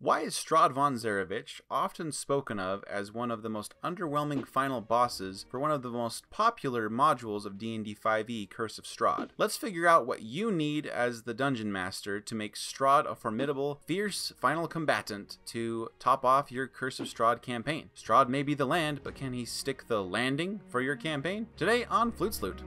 Why is Strahd von Zarovich often spoken of as one of the most underwhelming final bosses for one of the most popular modules of D&D 5e Curse of Strahd? Let's figure out what you need as the dungeon master to make Strahd a formidable, fierce final combatant to top off your Curse of Strahd campaign. Strahd may be the land, but can he stick the landing for your campaign? Today on Flutes Loot.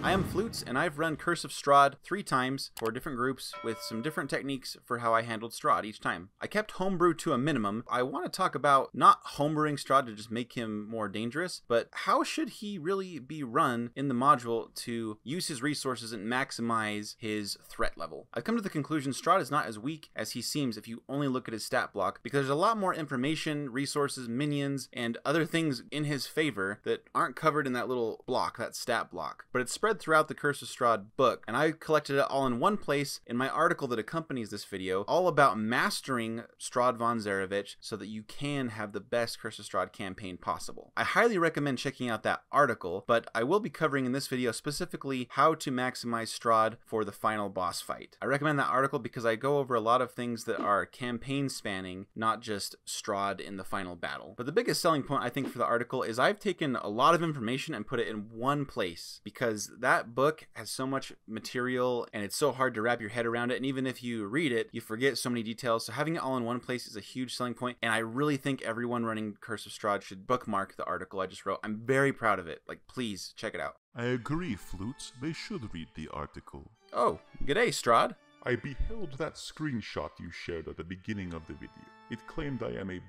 I am Flutes, and I've run Curse of Strahd three times for different groups with some different techniques for how I handled Strahd each time. I kept homebrew to a minimum. I want to talk about not homebrewing Strahd to just make him more dangerous, but how should he really be run in the module to use his resources and maximize his threat level? I've come to the conclusion Strahd is not as weak as he seems if you only look at his stat block, because there's a lot more information, resources, minions, and other things in his favor that aren't covered in that little block, that stat block. But it's spread throughout the Curse of Strahd book, and I collected it all in one place in my article that accompanies this video, all about mastering Strahd von Zarovich so that you can have the best Curse of Strahd campaign possible. I highly recommend checking out that article, but I will be covering in this video specifically how to maximize Strahd for the final boss fight. I recommend that article because I go over a lot of things that are campaign spanning, not just Strahd in the final battle. But the biggest selling point I think for the article is I've taken a lot of information and put it in one place because that book has so much material and it's so hard to wrap your head around it. And even if you read it, you forget so many details. So having it all in one place is a huge selling point. And I really think everyone running Curse of Strahd should bookmark the article I just wrote. I'm very proud of it. Like, please check it out. I agree, Flutes. They should read the article. Oh, good day, Strahd. I beheld that screenshot you shared at the beginning of the video. It claimed I am a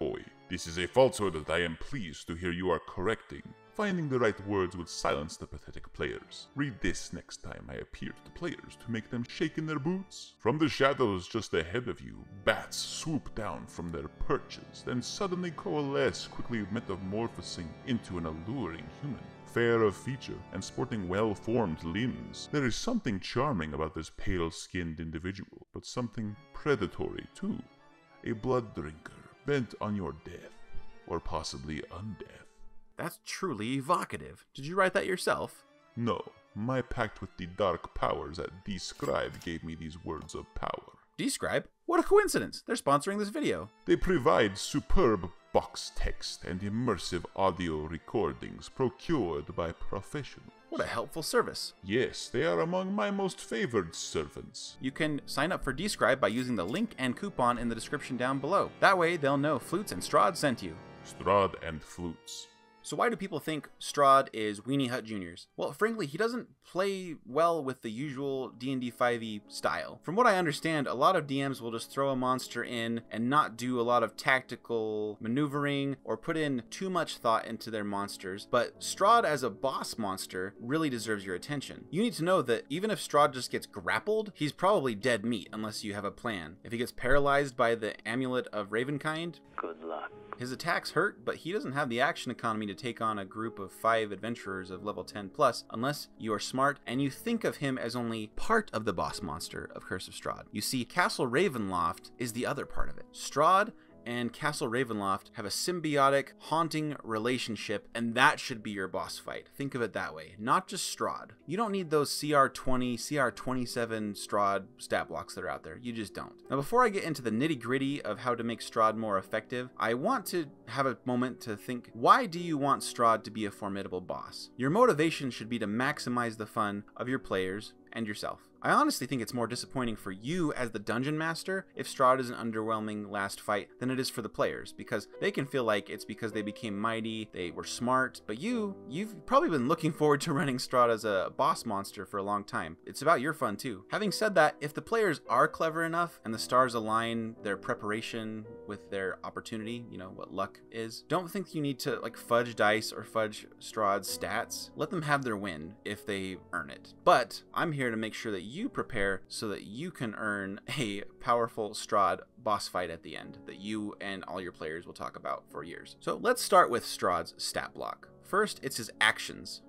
boy. This is a falsehood that I am pleased to hear you are correcting. Finding the right words would silence the pathetic players. Read this next time I appear to the players to make them shake in their boots. From the shadows just ahead of you, bats swoop down from their perches, then suddenly coalesce, quickly metamorphosing into an alluring human. Fair of feature and sporting well formed limbs, there is something charming about this pale skinned individual, but something predatory too. A blood drinker bent on your death, or possibly undeath. That's truly evocative. Did you write that yourself? No, my pact with the dark powers at dScryb gave me these words of power. dScryb? What a coincidence! They're sponsoring this video. They provide superb box text and immersive audio recordings procured by professionals. What a helpful service. Yes, they are among my most favored servants. You can sign up for dScryb by using the link and coupon in the description down below. That way they'll know Flutes and Strahd sent you. Strahd and Flutes. So why do people think Strahd is Weenie Hut Jr.'s? Well, frankly, he doesn't play well with the usual D&D 5e style. From what I understand, a lot of DMs will just throw a monster in and not do a lot of tactical maneuvering or put in too much thought into their monsters, but Strahd as a boss monster really deserves your attention. You need to know that even if Strahd just gets grappled, he's probably dead meat unless you have a plan. If he gets paralyzed by the Amulet of Ravenkind, good luck. His attacks hurt, but he doesn't have the action economy to take on a group of five adventurers of level 10 plus unless you are smart and you think of him as only part of the boss monster of Curse of Strahd. You see, Castle Ravenloft is the other part of it. Strahd and Castle Ravenloft have a symbiotic, haunting relationship, and that should be your boss fight. Think of it that way, not just Strahd. You don't need those CR20, CR27 Strahd stat blocks that are out there. You just don't. Now, before I get into the nitty gritty of how to make Strahd more effective, I want to have a moment to think why do you want Strahd to be a formidable boss? Your motivation should be to maximize the fun of your players and yourself. I honestly think it's more disappointing for you as the dungeon master if Strahd is an underwhelming last fight than it is for the players because they can feel like it's because they became mighty, they were smart, but you, you've probably been looking forward to running Strahd as a boss monster for a long time. It's about your fun too. Having said that, if the players are clever enough and the stars align their preparation with their opportunity, you know, what luck is, don't think you need to like fudge dice or fudge Strahd's stats. Let them have their win if they earn it. But I'm here to make sure that you prepare so that you can earn a powerful Strahd boss fight at the end that you and all your players will talk about for years. So let's start with Strahd's stat block. First, it's his actions.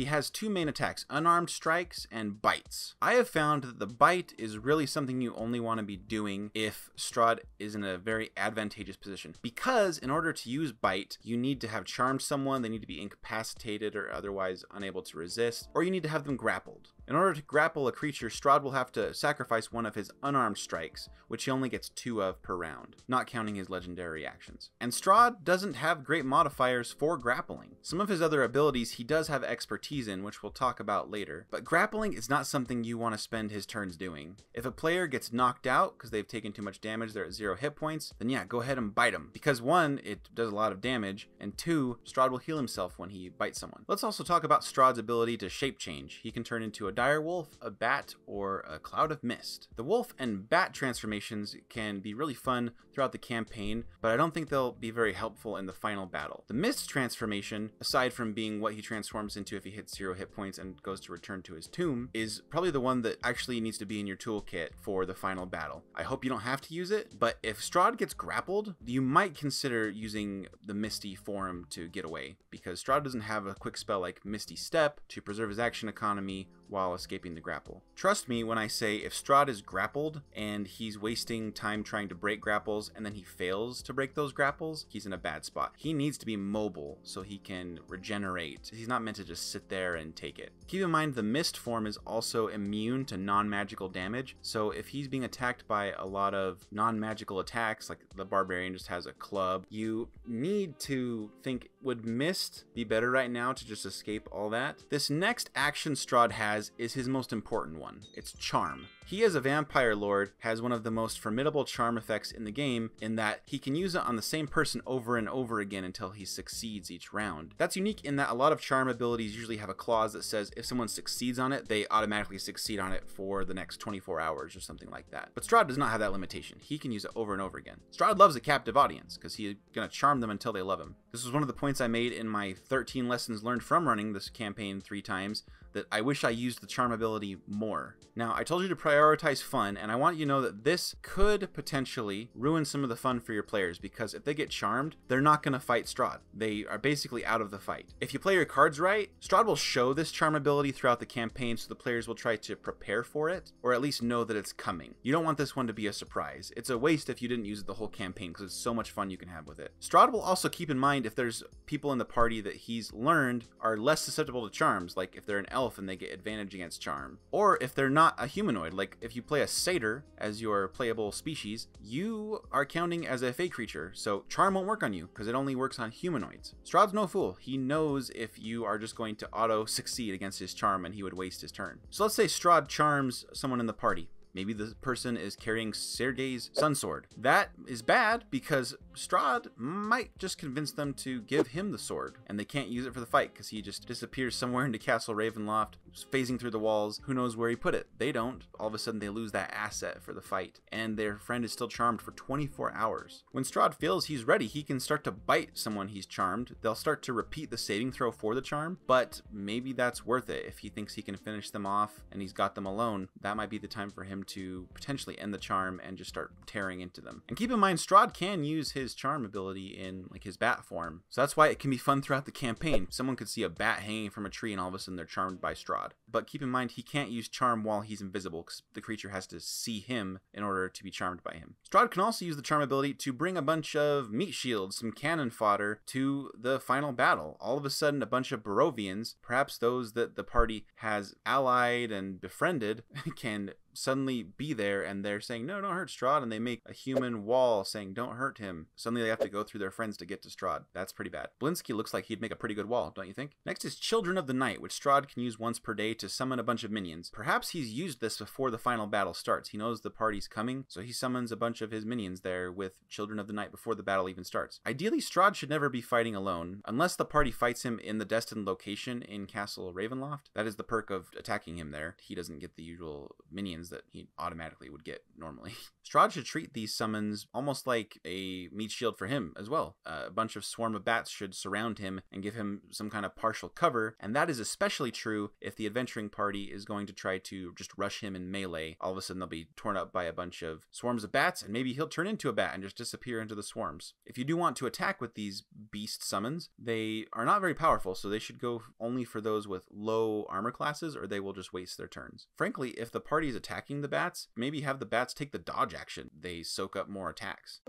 He has two main attacks, unarmed strikes and bites. I have found that the bite is really something you only want to be doing if Strahd is in a very advantageous position. Because in order to use bite, you need to have charmed someone, they need to be incapacitated or otherwise unable to resist, or you need to have them grappled. In order to grapple a creature, Strahd will have to sacrifice one of his unarmed strikes, which he only gets two of per round, not counting his legendary actions. And Strahd doesn't have great modifiers for grappling. Some of his other abilities he does have expertise in, which we'll talk about later, but grappling is not something you want to spend his turns doing. If a player gets knocked out because they've taken too much damage, they're at zero hit points, then yeah, go ahead and bite him. Because one, it does a lot of damage, and two, Strahd will heal himself when he bites someone. Let's also talk about Strahd's ability to shape change. He can turn into a dire wolf, a bat, or a cloud of mist. The wolf and bat transformations can be really fun throughout the campaign, but I don't think they'll be very helpful in the final battle. The mist transformation, aside from being what he transforms into if he hits zero hit points and goes to return to his tomb, is probably the one that actually needs to be in your toolkit for the final battle. I hope you don't have to use it, but if Strahd gets grappled, you might consider using the Misty form to get away, because Strahd doesn't have a quick spell like Misty Step to preserve his action economy while escaping the grapple. Trust me when I say if Strahd is grappled and he's wasting time trying to break grapples and then he fails to break those grapples, he's in a bad spot. He needs to be mobile so he can regenerate. He's not meant to just sit there and take it. Keep in mind the mist form is also immune to non-magical damage, so if he's being attacked by a lot of non-magical attacks, like the barbarian just has a club, you need to think would mist be better right now to just escape all that? This next action Strahd has is his most important one. It's charm. He, as a vampire lord, has one of the most formidable charm effects in the game in that he can use it on the same person over and over again until he succeeds each round. That's unique in that a lot of charm abilities usually have a clause that says if someone succeeds on it, they automatically succeed on it for the next 24 hours or something like that. But Strahd does not have that limitation. He can use it over and over again. Strahd loves a captive audience because he's going to charm them until they love him. This was one of the points I made in my 13 lessons learned from running this campaign three times that I wish I used the charm ability more. Now, I told you to prioritize fun, and I want you to know that this could potentially ruin some of the fun for your players because if they get charmed, they're not going to fight Strahd. They are basically out of the fight. If you play your cards right, Strahd will show this charm ability throughout the campaign so the players will try to prepare for it or at least know that it's coming. You don't want this one to be a surprise. It's a waste if you didn't use it the whole campaign because it's so much fun you can have with it. Strahd will also keep in mind if there's people in the party that he's learned are less susceptible to charms, like if they're an elf and they get advantage against charm. Or if they're not a humanoid, like if you play a satyr as your playable species, you are counting as a fey creature, so charm won't work on you because it only works on humanoids. Strahd's no fool. He knows if you are just going to auto succeed against his charm and he would waste his turn. So let's say Strahd charms someone in the party. Maybe the person is carrying Sergei's sun sword. That is bad because Strahd might just convince them to give him the sword, and they can't use it for the fight because he just disappears somewhere into Castle Ravenloft, phasing through the walls. Who knows where he put it? They don't. All of a sudden, they lose that asset for the fight, and their friend is still charmed for 24 hours. When Strahd feels he's ready, he can start to bite someone he's charmed. They'll start to repeat the saving throw for the charm, but maybe that's worth it. If he thinks he can finish them off and he's got them alone, that might be the time for him to potentially end the charm and just start tearing into them. And keep in mind, Strahd can use his charm ability in like his bat form, so that's why it can be fun throughout the campaign. Someone could see a bat hanging from a tree and all of a sudden they're charmed by Strahd. But keep in mind, he can't use charm while he's invisible because the creature has to see him in order to be charmed by him. Strahd can also use the charm ability to bring a bunch of meat shields, some cannon fodder to the final battle. All of a sudden, a bunch of Barovians, perhaps those that the party has allied and befriended, can suddenly be there and they're saying, no, don't hurt Strahd. And they make a human wall saying, don't hurt him. Suddenly they have to go through their friends to get to Strahd. That's pretty bad. Blinsky looks like he'd make a pretty good wall, don't you think? Next is Children of the Night, which Strahd can use once per day to summon a bunch of minions. Perhaps he's used this before the final battle starts. He knows the party's coming, so he summons a bunch of his minions there with Children of the Night before the battle even starts. Ideally, Strahd should never be fighting alone, unless the party fights him in the destined location in Castle Ravenloft. That is the perk of attacking him there. He doesn't get the usual minions that he automatically would get normally. Strahd should treat these summons almost like a meat shield for him as well. Uh, a bunch of swarm of bats should surround him and give him some kind of partial cover, and that is especially true if the adventuring party is going to try to just rush him in melee. All of a sudden, they'll be torn up by a bunch of swarms of bats, and maybe he'll turn into a bat and just disappear into the swarms. If you do want to attack with these beast summons, they are not very powerful, so they should go only for those with low armor classes, or they will just waste their turns. Frankly, if the party is attacking the bats, maybe have the bats take the dodge action. They soak up more attacks.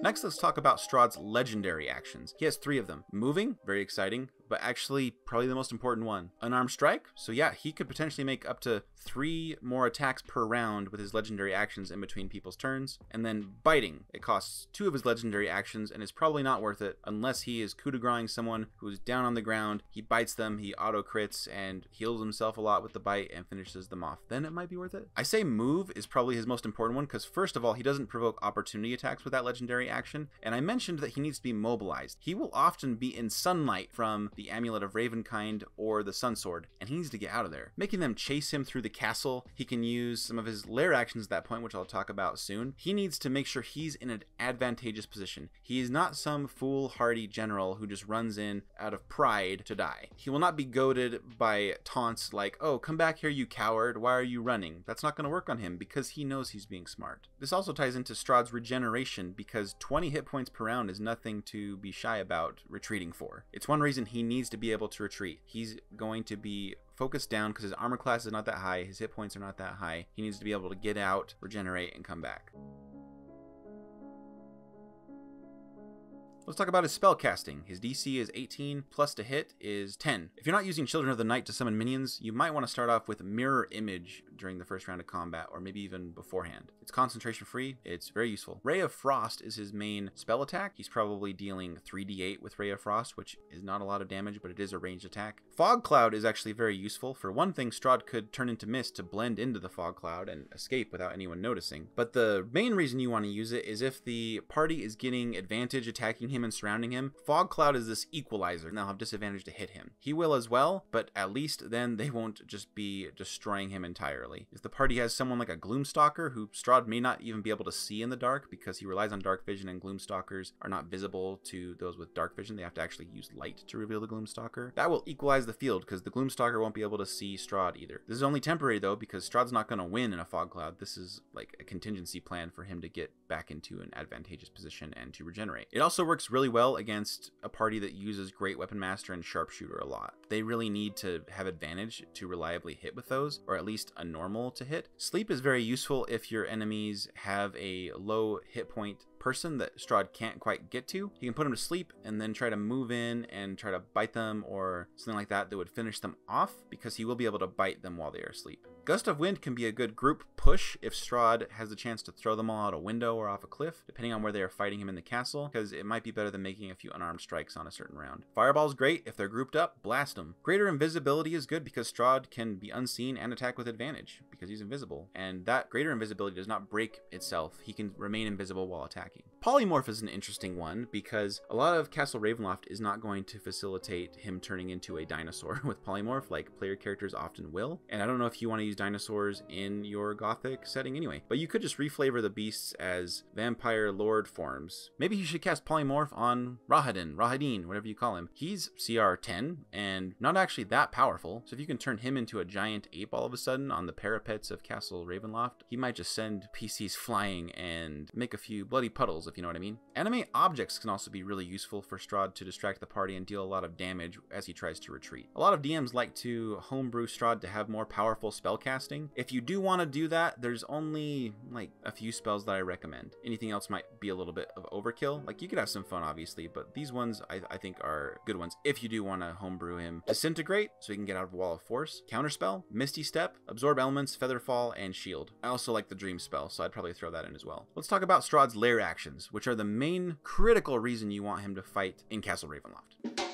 Next, let's talk about Strahd's legendary actions. He has three of them. Moving, very exciting but actually probably the most important one. Unarmed strike. So yeah, he could potentially make up to three more attacks per round with his legendary actions in between people's turns. And then biting. It costs two of his legendary actions and is probably not worth it unless he is coup de someone who's down on the ground. He bites them, he auto crits and heals himself a lot with the bite and finishes them off. Then it might be worth it. I say move is probably his most important one because first of all, he doesn't provoke opportunity attacks with that legendary action. And I mentioned that he needs to be mobilized. He will often be in sunlight from the Amulet of Ravenkind or the Sun Sword, and he needs to get out of there. Making them chase him through the castle, he can use some of his lair actions at that point, which I'll talk about soon. He needs to make sure he's in an advantageous position. He is not some foolhardy general who just runs in out of pride to die. He will not be goaded by taunts like, oh, come back here, you coward, why are you running? That's not going to work on him because he knows he's being smart. This also ties into Strahd's regeneration because 20 hit points per round is nothing to be shy about retreating for. It's one reason he needs to be able to retreat. He's going to be focused down because his armor class is not that high, his hit points are not that high. He needs to be able to get out, regenerate, and come back. Let's talk about his spell casting. His DC is 18, plus to hit is 10. If you're not using Children of the Night to summon minions, you might want to start off with Mirror Image during the first round of combat, or maybe even beforehand. It's concentration free, it's very useful. Ray of Frost is his main spell attack. He's probably dealing 3d8 with Ray of Frost, which is not a lot of damage, but it is a ranged attack. Fog Cloud is actually very useful. For one thing, Strahd could turn into mist to blend into the fog cloud and escape without anyone noticing. But the main reason you want to use it is if the party is getting advantage attacking him and surrounding him, Fog Cloud is this equalizer, and they'll have disadvantage to hit him. He will as well, but at least then they won't just be destroying him entirely. If the party has someone like a Gloomstalker, who Strahd may not even be able to see in the dark because he relies on dark vision and Gloomstalkers are not visible to those with dark vision, they have to actually use light to reveal the Gloomstalker. That will equalize the field because the Gloomstalker won't be able to see Strahd either. This is only temporary though because Strahd's not going to win in a fog cloud. This is like a contingency plan for him to get back into an advantageous position and to regenerate. It also works really well against a party that uses Great Weapon Master and Sharpshooter a lot. They really need to have advantage to reliably hit with those, or at least a normal to hit. Sleep is very useful if your enemies have a low hit point person that Strahd can't quite get to. He can put them to sleep and then try to move in and try to bite them or something like that that would finish them off because he will be able to bite them while they are asleep. Gust of Wind can be a good group push if Strahd has the chance to throw them all out a window or off a cliff, depending on where they are fighting him in the castle, because it might be better than making a few unarmed strikes on a certain round. Fireball's great. If they're grouped up, blast them. Greater invisibility is good because Strahd can be unseen and attack with advantage because he's invisible, and that greater invisibility does not break itself. He can remain invisible while attacking hacking Polymorph is an interesting one because a lot of Castle Ravenloft is not going to facilitate him turning into a dinosaur with Polymorph like player characters often will, and I don't know if you want to use dinosaurs in your gothic setting anyway. But you could just reflavor the beasts as vampire lord forms. Maybe you should cast polymorph on Rahadin, Rahadin, whatever you call him. He's CR 10 and not actually that powerful. So if you can turn him into a giant ape all of a sudden on the parapets of Castle Ravenloft, he might just send PCs flying and make a few bloody puddles, if you know what I mean. Animate objects can also be really useful for Strahd to distract the party and deal a lot of damage as he tries to retreat. A lot of DMs like to homebrew Strahd to have more powerful spell casting. If you do want to do that, there's only like a few spells that I recommend. Anything else might be a little bit of overkill. Like you could have some fun, obviously, but these ones I, I think are good ones if you do want to homebrew him. Disintegrate, so he can get out of Wall of Force. Counterspell, Misty Step, Absorb Elements, Featherfall, and Shield. I also like the Dream spell, so I'd probably throw that in as well. Let's talk about Strahd's lair actions, which are the main critical reason you want him to fight in Castle Ravenloft.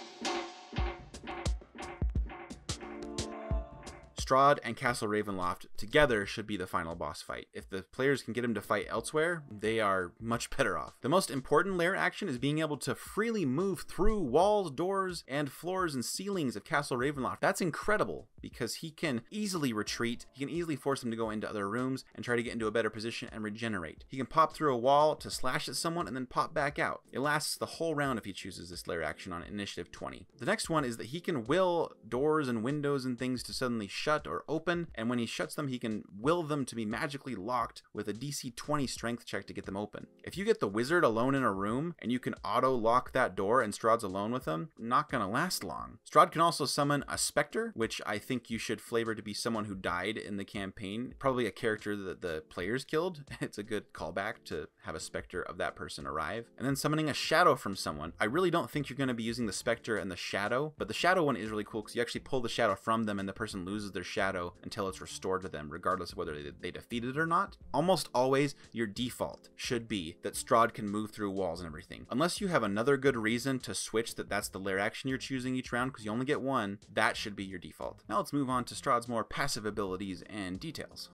Strahd and Castle Ravenloft together should be the final boss fight. If the players can get him to fight elsewhere, they are much better off. The most important lair action is being able to freely move through walls, doors, and floors and ceilings of Castle Ravenloft. That's incredible because he can easily retreat, he can easily force them to go into other rooms and try to get into a better position and regenerate. He can pop through a wall to slash at someone and then pop back out. It lasts the whole round if he chooses this lair action on initiative 20. The next one is that he can will doors and windows and things to suddenly shut or open, and when he shuts them, he can will them to be magically locked with a DC 20 strength check to get them open. If you get the wizard alone in a room and you can auto lock that door and Strahd's alone with him, not gonna last long. Strahd can also summon a specter, which I think you should flavor to be someone who died in the campaign, probably a character that the players killed. It's a good callback to have a specter of that person arrive. And then summoning a shadow from someone. I really don't think you're going to be using the specter and the shadow, but the shadow one is really cool because you actually pull the shadow from them and the person loses their shadow until it's restored to them, regardless of whether they, they defeat it or not. Almost always, your default should be that Strahd can move through walls and everything. Unless you have another good reason to switch that that's the lair action you're choosing each round because you only get one, that should be your default. Now let's move on to Strahd's more passive abilities and details.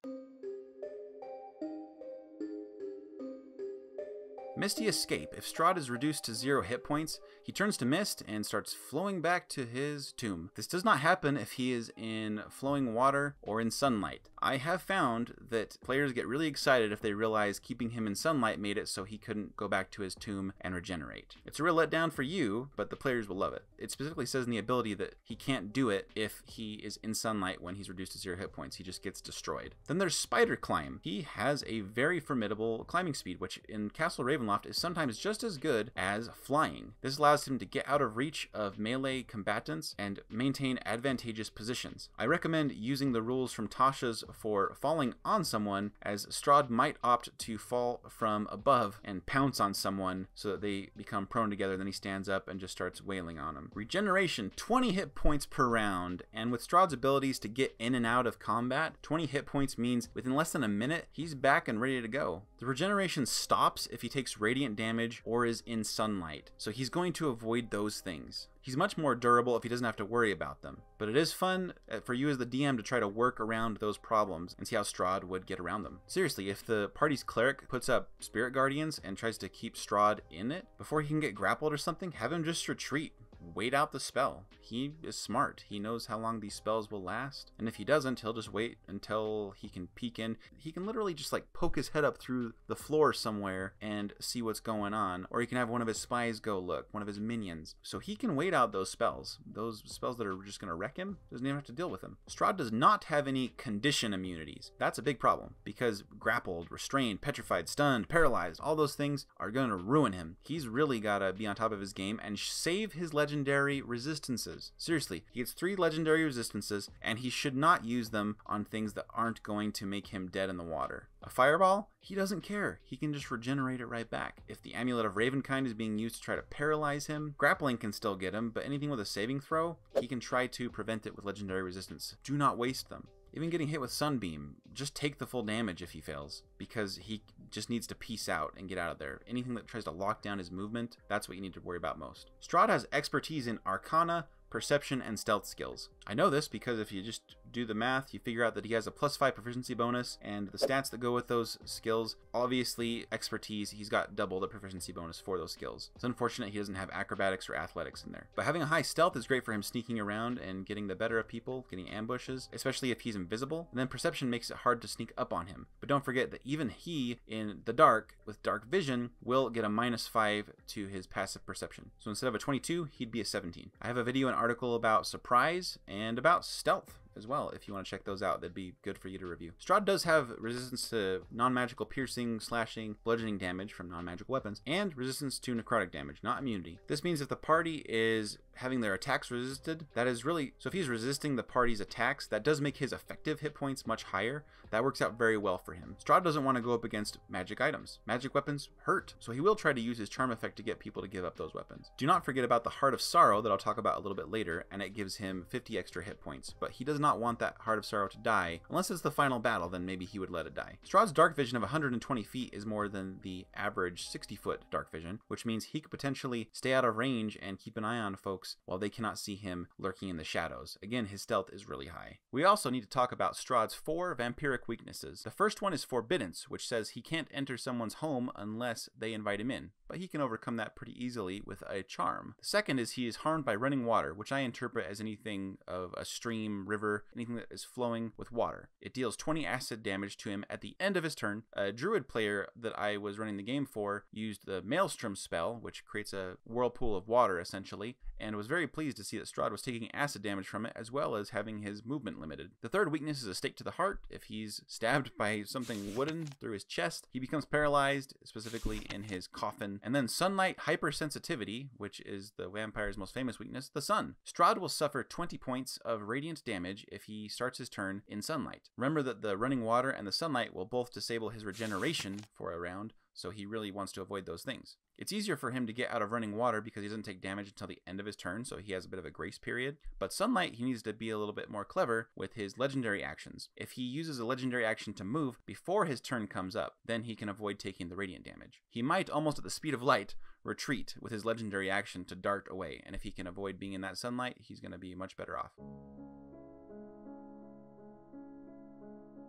Misty Escape. If Strahd is reduced to zero hit points, he turns to mist and starts flowing back to his tomb. This does not happen if he is in flowing water or in sunlight. I have found that players get really excited if they realize keeping him in sunlight made it so he couldn't go back to his tomb and regenerate. It's a real letdown for you, but the players will love it. It specifically says in the ability that he can't do it if he is in sunlight when he's reduced to zero hit points. He just gets destroyed. Then there's Spider Climb. He has a very formidable climbing speed, which in Castle Ravenloft is sometimes just as good as flying. This allows him to get out of reach of melee combatants and maintain advantageous positions. I recommend using the rules from Tasha's for falling on someone, as Strahd might opt to fall from above and pounce on someone so that they become prone together. Then he stands up and just starts wailing on them. Regeneration 20 hit points per round, and with Strahd's abilities to get in and out of combat, 20 hit points means within less than a minute, he's back and ready to go. The regeneration stops if he takes radiant damage or is in sunlight, so he's going to avoid those things. He's much more durable if he doesn't have to worry about them. But it is fun uh, for you as the DM to try to work around those problems and see how Strahd would get around them. Seriously, if the party's cleric puts up Spirit Guardians and tries to keep Strahd in it, before he can get grappled or something, have him just retreat wait out the spell. He is smart. He knows how long these spells will last. And if he doesn't, he'll just wait until he can peek in. He can literally just like poke his head up through the floor somewhere and see what's going on. Or he can have one of his spies go look, one of his minions. So he can wait out those spells. Those spells that are just going to wreck him, doesn't even have to deal with them. Strahd does not have any condition immunities. That's a big problem because grappled, restrained, petrified, stunned, paralyzed, all those things are going to ruin him. He's really got to be on top of his game and save his legend legendary resistances. Seriously, he gets three legendary resistances, and he should not use them on things that aren't going to make him dead in the water. A fireball? He doesn't care. He can just regenerate it right back. If the Amulet of Ravenkind is being used to try to paralyze him, grappling can still get him, but anything with a saving throw, he can try to prevent it with legendary resistance. Do not waste them. Even getting hit with Sunbeam, just take the full damage if he fails, because he just needs to peace out and get out of there. Anything that tries to lock down his movement, that's what you need to worry about most. Strahd has expertise in Arcana, perception, and stealth skills. I know this because if you just do the math, you figure out that he has a plus 5 proficiency bonus, and the stats that go with those skills, obviously expertise, he's got double the proficiency bonus for those skills. It's unfortunate he doesn't have acrobatics or athletics in there. But having a high stealth is great for him sneaking around and getting the better of people, getting ambushes, especially if he's invisible. And then perception makes it hard to sneak up on him. But don't forget that even he, in the dark, with dark vision, will get a minus 5 to his passive perception. So instead of a 22, he'd be a 17. I have a video and article about surprise and about stealth as well. If you want to check those out, that'd be good for you to review. Strahd does have resistance to non-magical piercing, slashing, bludgeoning damage from non-magical weapons, and resistance to necrotic damage, not immunity. This means if the party is having their attacks resisted, that is really so if he's resisting the party's attacks, that does make his effective hit points much higher. That works out very well for him. Strahd doesn't want to go up against magic items. Magic weapons hurt, so he will try to use his charm effect to get people to give up those weapons. Do not forget about the Heart of Sorrow that I'll talk about a little bit later, and it gives him 50 extra hit points, but he does not want that Heart of Sorrow to die. Unless it's the final battle, then maybe he would let it die. Strahd's dark vision of 120 feet is more than the average 60 foot dark vision, which means he could potentially stay out of range and keep an eye on folks while they cannot see him lurking in the shadows. Again, his stealth is really high. We also need to talk about Strahd's four vampiric weaknesses. The first one is Forbiddance, which says he can't enter someone's home unless they invite him in, but he can overcome that pretty easily with a charm. The second is he is harmed by running water, which I interpret as anything of a stream, river, anything that is flowing with water. It deals 20 acid damage to him at the end of his turn. A druid player that I was running the game for used the Maelstrom spell, which creates a whirlpool of water essentially, and was very pleased to see that Strahd was taking acid damage from it as well as having his movement limited. The third weakness is a stake to the heart. If he's stabbed by something wooden through his chest, he becomes paralyzed, specifically in his coffin. And then sunlight hypersensitivity, which is the vampire's most famous weakness, the sun. Strahd will suffer 20 points of radiant damage if he starts his turn in sunlight. Remember that the running water and the sunlight will both disable his regeneration for a round, so he really wants to avoid those things. It's easier for him to get out of running water because he doesn't take damage until the end of his turn, so he has a bit of a grace period. But Sunlight, he needs to be a little bit more clever with his legendary actions. If he uses a legendary action to move before his turn comes up, then he can avoid taking the radiant damage. He might, almost at the speed of light, retreat with his legendary action to dart away, and if he can avoid being in that sunlight, he's going to be much better off.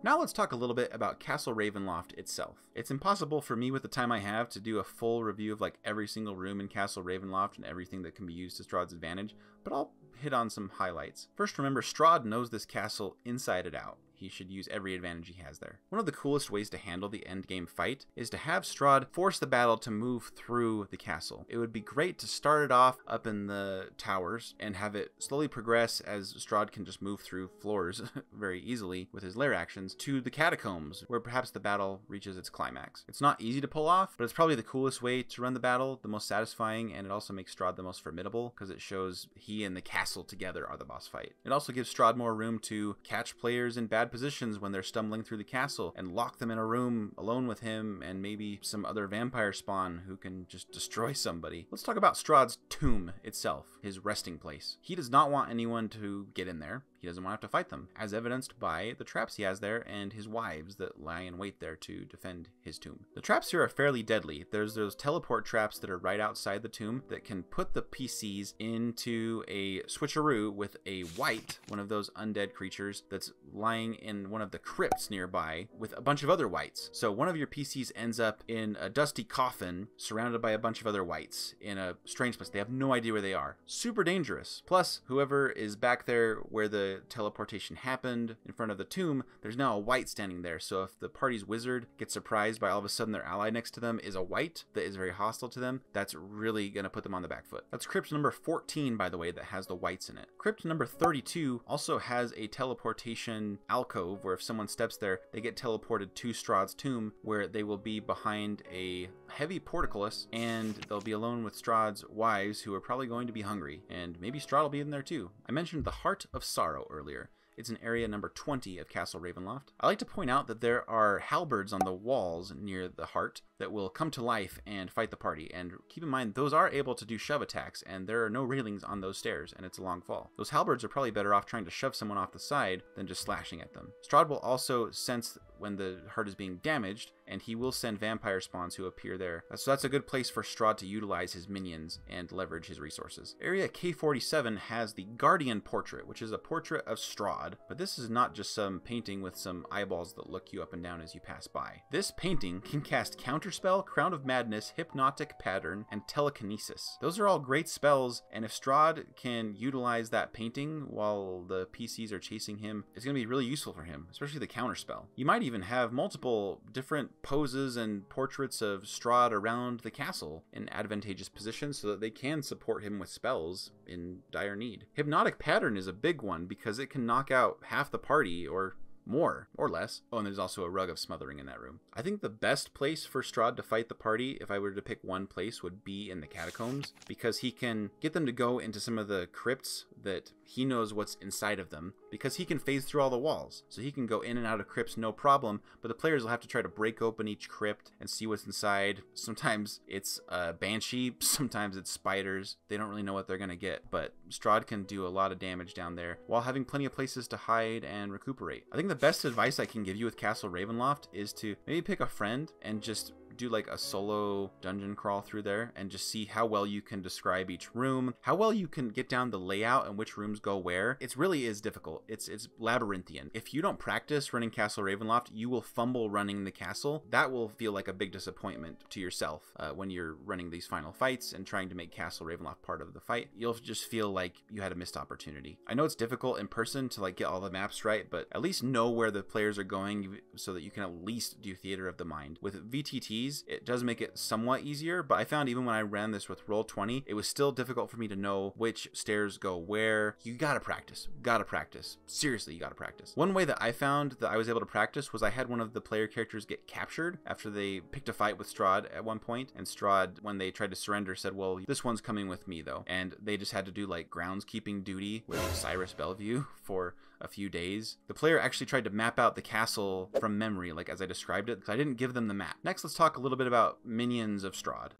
Now let's talk a little bit about Castle Ravenloft itself. It's impossible for me with the time I have to do a full review of like every single room in Castle Ravenloft and everything that can be used to Strahd's advantage, but I'll hit on some highlights. First, remember Strahd knows this castle inside and out he should use every advantage he has there. One of the coolest ways to handle the endgame fight is to have Strahd force the battle to move through the castle. It would be great to start it off up in the towers and have it slowly progress as Strahd can just move through floors very easily with his lair actions to the catacombs where perhaps the battle reaches its climax. It's not easy to pull off, but it's probably the coolest way to run the battle, the most satisfying, and it also makes Strahd the most formidable because it shows he and the castle together are the boss fight. It also gives Strahd more room to catch players in bad positions when they're stumbling through the castle and lock them in a room alone with him and maybe some other vampire spawn who can just destroy somebody. Let's talk about Strahd's tomb itself, his resting place. He does not want anyone to get in there. He doesn't want to have to fight them, as evidenced by the traps he has there and his wives that lie in wait there to defend his tomb. The traps here are fairly deadly. There's those teleport traps that are right outside the tomb that can put the PCs into a switcheroo with a wight, one of those undead creatures that's lying in one of the crypts nearby with a bunch of other wights. So one of your PCs ends up in a dusty coffin surrounded by a bunch of other wights in a strange place. They have no idea where they are. Super dangerous. Plus, whoever is back there where the teleportation happened in front of the tomb, there's now a wight standing there. So if the party's wizard gets surprised by all of a sudden their ally next to them is a wight that is very hostile to them, that's really going to put them on the back foot. That's crypt number 14, by the way, that has the wights in it. Crypt number 32 also has a teleportation alcove where if someone steps there, they get teleported to Strahd's tomb where they will be behind a heavy portcullis and they'll be alone with Strahd's wives who are probably going to be hungry. And maybe Strahd will be in there too. I mentioned the Heart of Sorrow earlier. It's in area number 20 of Castle Ravenloft. I like to point out that there are halberds on the walls near the heart that will come to life and fight the party. And keep in mind, those are able to do shove attacks, and there are no railings on those stairs, and it's a long fall. Those halberds are probably better off trying to shove someone off the side than just slashing at them. Strahd will also sense when the heart is being damaged, and he will send vampire spawns who appear there. Uh, so that's a good place for Strahd to utilize his minions and leverage his resources. Area K47 has the Guardian Portrait, which is a portrait of Strahd, but this is not just some painting with some eyeballs that look you up and down as you pass by. This painting can cast Counterspell, Crown of Madness, Hypnotic Pattern, and Telekinesis. Those are all great spells, and if Strahd can utilize that painting while the PCs are chasing him, it's going to be really useful for him, especially the counterspell. You might even even have multiple different poses and portraits of Strahd around the castle in advantageous positions so that they can support him with spells in dire need. Hypnotic Pattern is a big one because it can knock out half the party or more or less. Oh, and there's also a rug of smothering in that room. I think the best place for Strahd to fight the party, if I were to pick one place, would be in the catacombs because he can get them to go into some of the crypts that he knows what's inside of them because he can phase through all the walls. So he can go in and out of crypts no problem, but the players will have to try to break open each crypt and see what's inside. Sometimes it's a banshee, sometimes it's spiders. They don't really know what they're going to get, but Strahd can do a lot of damage down there while having plenty of places to hide and recuperate. I think the best advice I can give you with Castle Ravenloft is to maybe pick a friend and just do like a solo dungeon crawl through there and just see how well you can describe each room, how well you can get down the layout and which rooms go where. It really is difficult. It's it's labyrinthian. If you don't practice running Castle Ravenloft, you will fumble running the castle. That will feel like a big disappointment to yourself uh, when you're running these final fights and trying to make Castle Ravenloft part of the fight. You'll just feel like you had a missed opportunity. I know it's difficult in person to like get all the maps right, but at least know where the players are going so that you can at least do theater of the mind. With It does make it somewhat easier, but I found even when I ran this with Roll20, it was still difficult for me to know which stairs go where. You gotta practice. Gotta practice. Seriously, you gotta practice. One way that I found that I was able to practice was I had one of the player characters get captured after they picked a fight with Strahd at one point, and Strahd, when they tried to surrender, said, Well, this one's coming with me though. And they just had to do like groundskeeping duty with Cyrus Belview for a few days. The player actually tried to map out the castle from memory, like as I described it, because I didn't give them the map. Next, let's talk a little bit about minions of Strahd.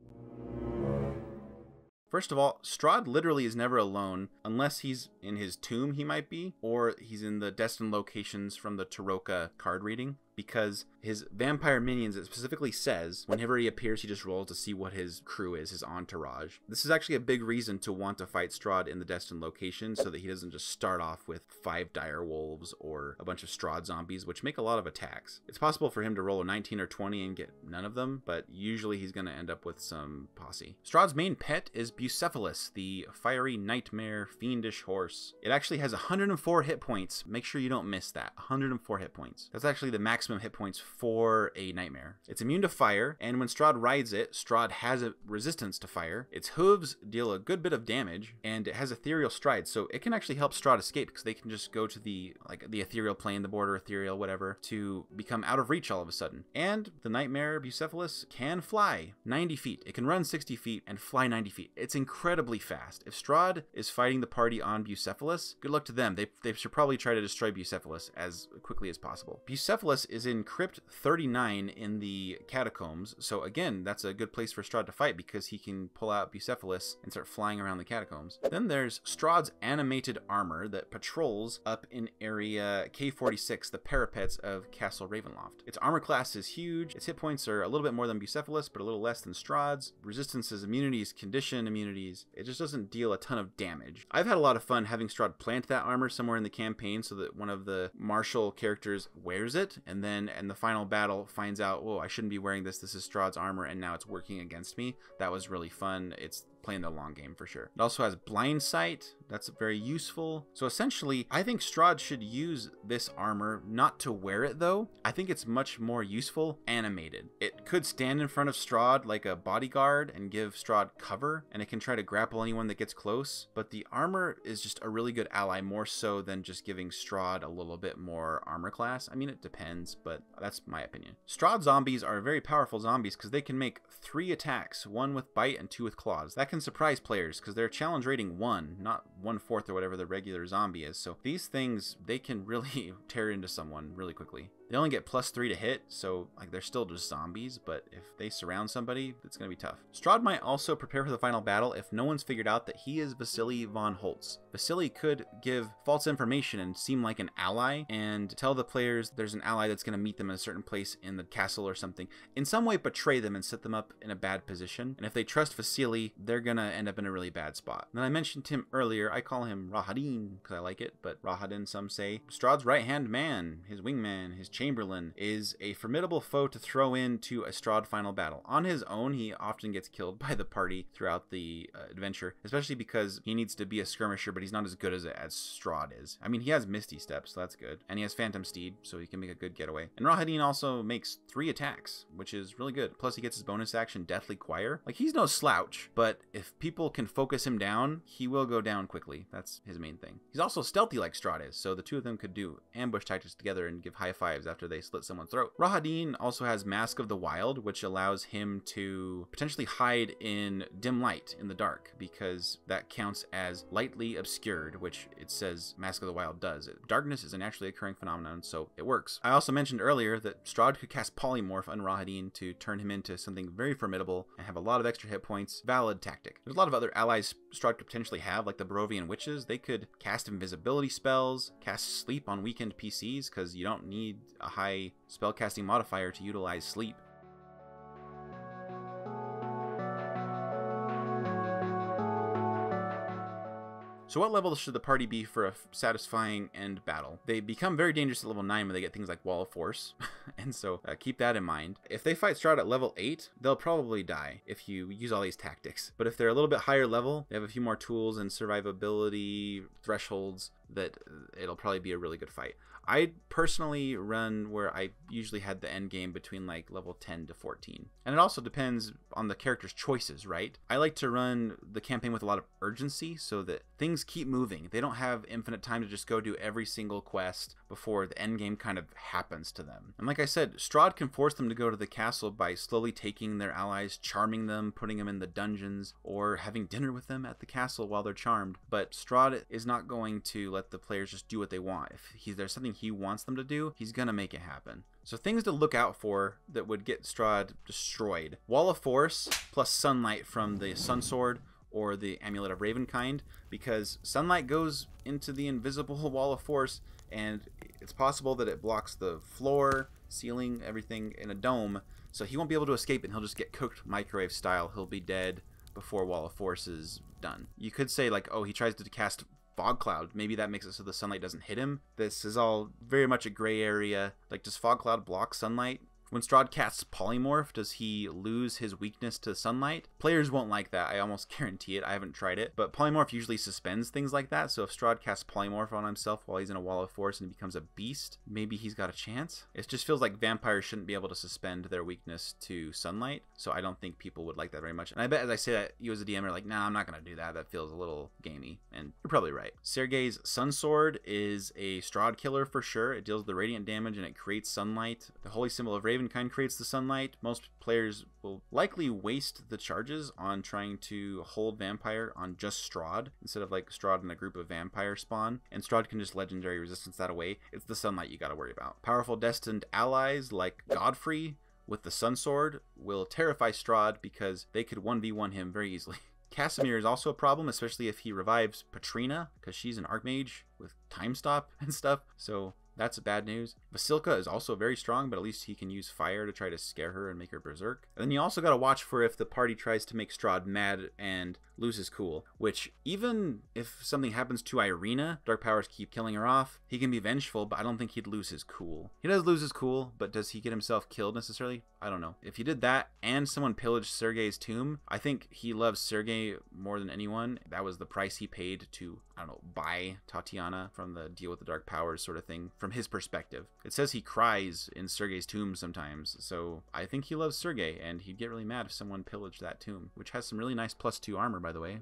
First of all, Strahd literally is never alone unless he's in his tomb, he might be, or he's in the destined locations from the Tarokka card reading because his vampire minions, it specifically says whenever he appears, he just rolls to see what his crew is, his entourage. This is actually a big reason to want to fight Strahd in the destined location so that he doesn't just start off with five dire wolves or a bunch of Strahd zombies, which make a lot of attacks. It's possible for him to roll a 19 or 20 and get none of them, but usually he's going to end up with some posse. Strahd's main pet is Beucephalus, the fiery nightmare fiendish horse. It actually has 104 hit points. Make sure you don't miss that. 104 hit points. That's actually the max maximum hit points for a nightmare. It's immune to fire, and when Strahd rides it, Strahd has a resistance to fire. Its hooves deal a good bit of damage, and it has ethereal stride, so it can actually help Strahd escape because they can just go to the like the ethereal plane, the border ethereal, whatever, to become out of reach all of a sudden. And the nightmare Beucephalus can fly 90 feet. It can run 60 feet and fly 90 feet. It's incredibly fast. If Strahd is fighting the party on Beucephalus, good luck to them. They, they should probably try to destroy Beucephalus as quickly as possible. Beucephalus is in Crypt 39 in the catacombs. So again, that's a good place for Strahd to fight because he can pull out Beucephalus and start flying around the catacombs. Then there's Strahd's animated armor that patrols up in area K46, the parapets of Castle Ravenloft. Its armor class is huge. Its hit points are a little bit more than Beucephalus, but a little less than Strahd's. Resistances, immunities, condition immunities. It just doesn't deal a ton of damage. I've had a lot of fun having Strahd plant that armor somewhere in the campaign so that one of the martial characters wears it and then in the final battle finds out, oh, I shouldn't be wearing this. This is Strahd's armor, and now it's working against me. That was really fun. It's playing the long game for sure. It also has blind sight. That's very useful. So essentially, I think Strahd should use this armor not to wear it though. I think it's much more useful animated. It could stand in front of Strahd like a bodyguard and give Strahd cover, and it can try to grapple anyone that gets close. But the armor is just a really good ally, more so than just giving Strahd a little bit more armor class. I mean, it depends, but that's my opinion. Strahd zombies are very powerful zombies because they can make three attacks, one with bite and two with claws. That can surprise players because they're challenge rating one, not one fourth or whatever the regular zombie is. So these things, they can really tear into someone really quickly. They only get plus three to hit, so like they're still just zombies, but if they surround somebody, it's gonna be tough. Strahd might also prepare for the final battle if no one's figured out that he is Vasily von Holtz. Vasily could give false information and seem like an ally and tell the players there's an ally that's gonna meet them in a certain place in the castle or something. In some way betray them and set them up in a bad position. And if they trust Vasily, they're gonna end up in a really bad spot. then I mentioned him earlier, I call him Rahadin because I like it, but Rahadin some say Strahd's right hand man, his wingman, his Chamberlain is a formidable foe to throw into a Strahd final battle. On his own, he often gets killed by the party throughout the uh, adventure, especially because he needs to be a skirmisher, but he's not as good as, as Strahd is. I mean, he has Misty Steps, so that's good. And he has Phantom Steed, so he can make a good getaway. And Rahadin also makes three attacks, which is really good. Plus, he gets his bonus action, Deathly Choir. Like, he's no slouch, but if people can focus him down, he will go down quickly. That's his main thing. He's also stealthy like Strahd is, so the two of them could do ambush tactics together and give high fives after they slit someone's throat. Rahadin also has Mask of the Wild, which allows him to potentially hide in dim light in the dark because that counts as lightly obscured, which it says Mask of the Wild does. Darkness is a naturally occurring phenomenon, so it works. I also mentioned earlier that Strahd could cast Polymorph on Rahadin to turn him into something very formidable and have a lot of extra hit points. Valid tactic. There's a lot of other allies Strahd could potentially have, like the Barovian Witches. They could cast invisibility spells, cast sleep on weakened PCs because you don't need a high spellcasting modifier to utilize sleep. So what levels should the party be for a satisfying end battle? They become very dangerous at level 9 when they get things like Wall of Force, and so uh, keep that in mind. If they fight Strahd at level 8, they'll probably die if you use all these tactics. But if they're a little bit higher level, they have a few more tools and survivability thresholds that uh, it'll probably be a really good fight. I personally run where I usually had the end game between like level 10 to 14. And it also depends on the character's choices, right? I like to run the campaign with a lot of urgency so that things keep moving. They don't have infinite time to just go do every single quest before the end game kind of happens to them. And like I said, Strahd can force them to go to the castle by slowly taking their allies, charming them, putting them in the dungeons, or having dinner with them at the castle while they're charmed. But Strahd is not going to let the players just do what they want. If he, there's something he wants them to do, he's gonna make it happen. So things to look out for that would get Strahd destroyed. Wall of Force plus Sunlight from the Sun Sword or the Amulet of Ravenkind because sunlight goes into the invisible wall of force and it's possible that it blocks the floor, ceiling, everything in a dome so he won't be able to escape and he'll just get cooked microwave style. He'll be dead before Wall of Force is done. You could say like, oh, he tries to cast fog cloud. Maybe that makes it so the sunlight doesn't hit him. This is all very much a gray area. Like, does fog cloud block sunlight? When Strahd casts Polymorph, does he lose his weakness to sunlight? Players won't like that, I almost guarantee it. I haven't tried it. But Polymorph usually suspends things like that, so if Strahd casts Polymorph on himself while he's in a wall of force and he becomes a beast, maybe he's got a chance. It just feels like vampires shouldn't be able to suspend their weakness to sunlight, so I don't think people would like that very much. And I bet as I say that, you as a DM are like, nah, I'm not going to do that. That feels a little gamey. And you're probably right. Sergei's Sun Sword is a Strahd killer for sure. It deals the radiant damage and it creates sunlight. The Holy Symbol of Raven kind creates the sunlight. Most players will likely waste the charges on trying to hold Vampire on just Strahd instead of like Strahd and a group of Vampire spawn. And Strahd can just legendary resistance that away. It's the sunlight you gotta worry about. Powerful destined allies like Godfrey with the Sun Sword will terrify Strahd because they could 1v1 him very easily. Kasimir is also a problem, especially if he revives Patrina, because she's an Archmage with time stop and stuff. So that's bad news. Vasilka is also very strong, but at least he can use fire to try to scare her and make her berserk. And then you also got to watch for if the party tries to make Strahd mad and loses cool, which even if something happens to Ireena, Dark Powers keep killing her off, he can be vengeful, but I don't think he'd lose his cool. He does lose his cool, but does he get himself killed necessarily? I don't know. If he did that and someone pillaged Sergei's tomb, I think he loves Sergei more than anyone. That was the price he paid to, I don't know, buy Tatyana from the deal with the Dark Powers sort of thing from his perspective. It says he cries in Sergei's tomb sometimes, so I think he loves Sergei, and he'd get really mad if someone pillaged that tomb, which has some really nice plus two armor, by the way.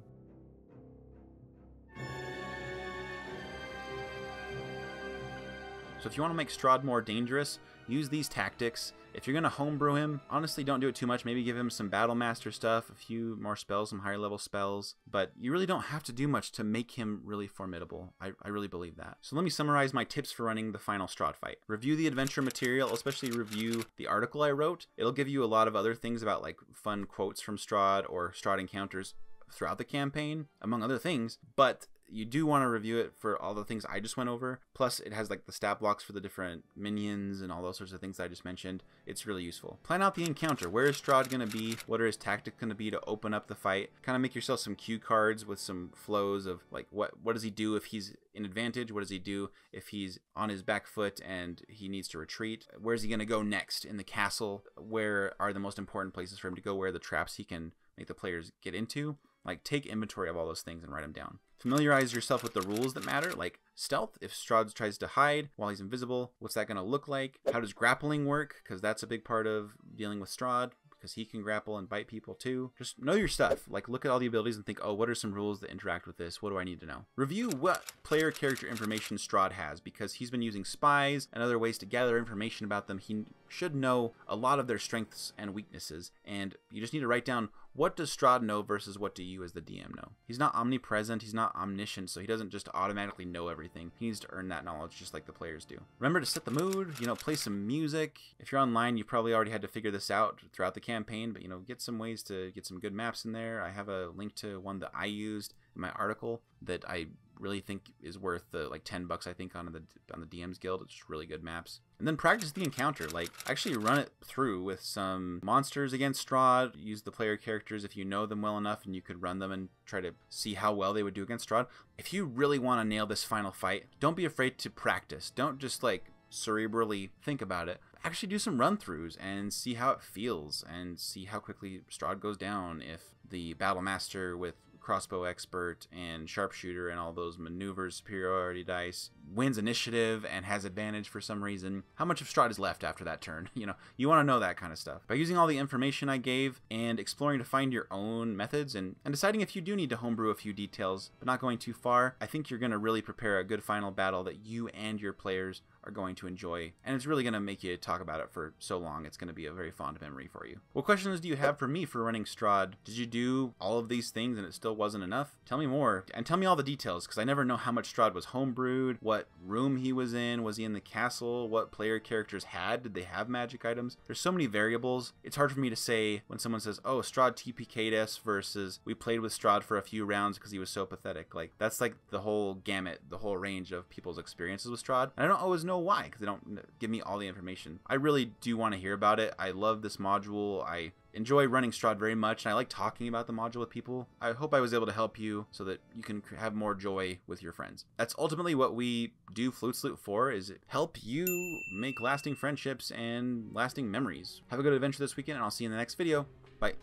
So if you want to make Strahd more dangerous, use these tactics. If you're going to homebrew him, honestly don't do it too much. Maybe give him some Battle Master stuff, a few more spells, some higher level spells. But you really don't have to do much to make him really formidable. I, I really believe that. So let me summarize my tips for running the final Strahd fight. Review the adventure material, especially review the article I wrote. It'll give you a lot of other things about like fun quotes from Strahd or Strahd encounters throughout the campaign, among other things. But you do want to review it for all the things I just went over. Plus, it has like the stat blocks for the different minions and all those sorts of things I just mentioned. It's really useful. Plan out the encounter. Where is Strahd going to be? What are his tactics going to be to open up the fight? Kind of make yourself some cue cards with some flows of like what what does he do if he's in advantage? What does he do if he's on his back foot and he needs to retreat? Where's he going to go next in the castle? Where are the most important places for him to go? Where are the traps he can make the players get into? Like take inventory of all those things and write them down. Familiarize yourself with the rules that matter, like stealth. If Strahd tries to hide while he's invisible, what's that going to look like? How does grappling work? Because that's a big part of dealing with Strahd because he can grapple and bite people too. Just know your stuff. Like look at all the abilities and think, oh, what are some rules that interact with this? What do I need to know? Review what player character information Strahd has because he's been using spies and other ways to gather information about them. He should know a lot of their strengths and weaknesses, and you just need to write down what does Strahd know versus what do you as the DM know? He's not omnipresent, he's not omniscient, so he doesn't just automatically know everything. He needs to earn that knowledge just like the players do. Remember to set the mood, you know, play some music. If you're online, you probably already had to figure this out throughout the campaign, but you know, get some ways to get some good maps in there. I have a link to one that I used in my article that I really think is worth the like 10 bucks I think on the on the DM's Guild. It's just really good maps. And then practice the encounter. Like actually run it through with some monsters against Strahd. Use the player characters if you know them well enough and you could run them and try to see how well they would do against Strahd. If you really want to nail this final fight, don't be afraid to practice. Don't just like cerebrally think about it actually do some run throughs and see how it feels and see how quickly Strahd goes down if the battle master with crossbow expert and sharpshooter and all those maneuvers superiority dice wins initiative and has advantage for some reason how much of strahd is left after that turn? You know you want to know that kind of stuff. By using all the information i gave and exploring to find your own methods and, and deciding if you do need to homebrew a few details but not going too far i think you're going to really prepare a good final battle that you and your players are going to enjoy and it's really going to make you talk about it for so long it's going to be a very fond memory for you. What questions do you have for me for running strahd? Did you do all of these things and it still wasn't enough? Tell me more and tell me all the details because i never know how much strahd was homebrewed what room he was in was he in the castle what player characters had did they have magic items there's so many variables it's hard for me to say when someone says oh strahd tpk'd us versus we played with strahd for a few rounds because he was so pathetic like that's like the whole gamut the whole range of people's experiences with strahd and i don't always know know why because they don't give me all the information. I really do want to hear about it. I love this module. I enjoy running Strahd very much, and I like talking about the module with people. I hope I was able to help you so that you can have more joy with your friends. That's ultimately what we do Flutes Loot for, is help you make lasting friendships and lasting memories. Have a good adventure this weekend, and I'll see you in the next video. Bye.